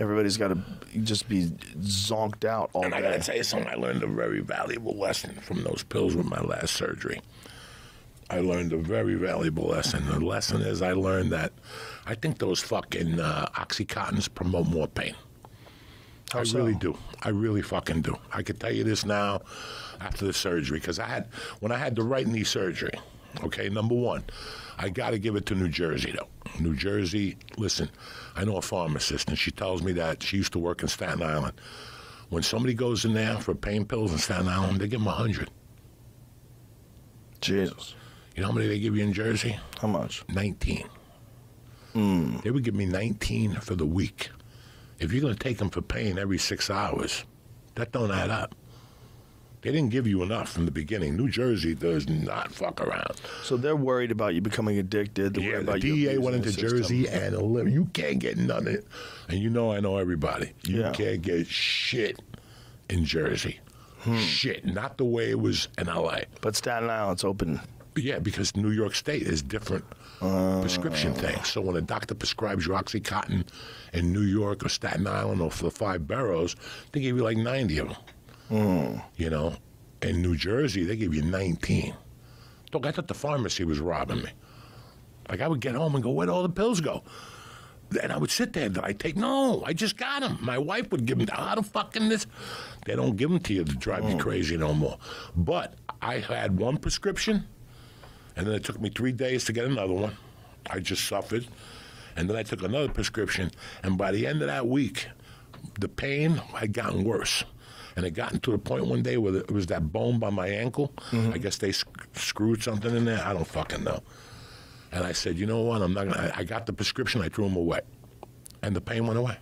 Everybody's got to just be zonked out all And I gotta tell you something. I learned a very valuable lesson from those pills with my last surgery. I learned a very valuable lesson. The lesson is I learned that I think those fucking uh, oxycontins promote more pain. I so? really do. I really fucking do. I can tell you this now after the surgery because I had when I had the right knee surgery. Okay, number one, I got to give it to New Jersey though. New Jersey, listen, I know a pharmacist and she tells me that she used to work in Staten Island. When somebody goes in there for pain pills in Staten Island, they give them a hundred. Jesus. You know how many they give you in Jersey? How much? 19. Hmm. They would give me 19 for the week. If you're going to take them for pain every six hours, that don't add up. They didn't give you enough from the beginning. New Jersey does not fuck around. So they're worried about you becoming addicted. They're Yeah, the about DEA went into. Jersey and you can't get none of it. And you know I know everybody. You Yeah. can't get shit in Jersey. Hmm. Shit, not the way it was in LA. But Staten Island's open. Yeah, because New York State is different prescription things. So when a doctor prescribes you OxyContin in New York or Staten Island or for the five boroughs, they give you like 90 of them. Mm. You know, in New Jersey, they give you 19. Look, I thought the pharmacy was robbing me. Like I would get home and go, where'd all the pills go? And I would sit there. I take? No, I just got them. My wife would give them. How the fucking this? They don't give them to you to drive you mm. crazy no more. But I had one prescription, and then it took me three days to get another one. I just suffered, and then I took another prescription, and by the end of that week, the pain had gotten worse. And it gotten to the point one day where it was that bone by my ankle. Mm-hmm. I guess they sc- screwed something in there. I don't fucking know. And I said, you know what? I'm not gonna. I, I got the prescription. I threw them away, and the pain went away.